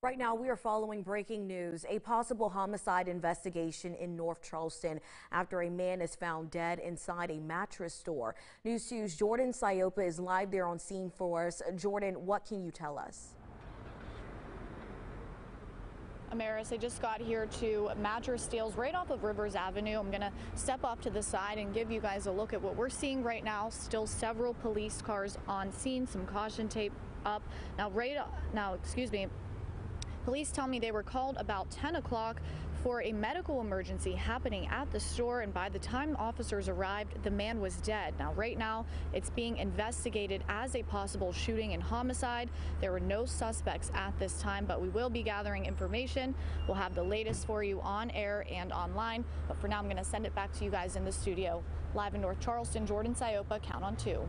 Right now, we are following breaking news. A possible homicide investigation in North Charleston after a man is found dead inside a mattress store. News 2's Jordan Siopa is live there on scene for us. Jordan, what can you tell us? Amaris, I just got here to Mattress Deals right off of Rivers Avenue. I'm going to step off to the side and give you guys a look at what we're seeing right now. Still several police cars on scene, some caution tape up. Now, right now, excuse me, Police tell me they were called about 10 o'clock for a medical emergency happening at the store, and by the time officers arrived, the man was dead. Now, right now, it's being investigated as a possible shooting and homicide. There were no suspects at this time, but we will be gathering information. We'll have the latest for you on air and online. But for now, I'm going to send it back to you guys in the studio. Live in North Charleston, Jordan Siopa, count on two.